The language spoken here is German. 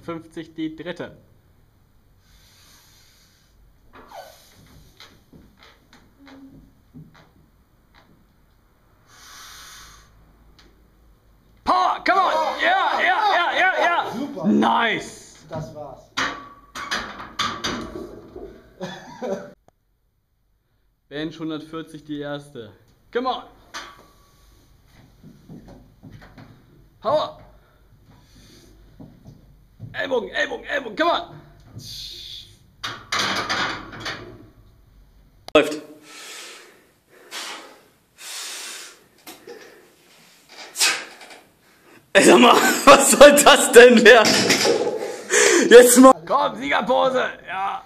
650 die dritte. Power, come on! Ja, ja, ja, ja, ja! Super. Nice! Das war's. Bench 140 die erste. Come on! Power! Ellbogen, Ellbogen, Ellbogen, come on! Läuft. Ey, sag mal, was soll das denn werden? Jetzt mal. Komm, Siegerpose! Ja!